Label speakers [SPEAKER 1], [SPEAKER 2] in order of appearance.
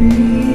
[SPEAKER 1] breathing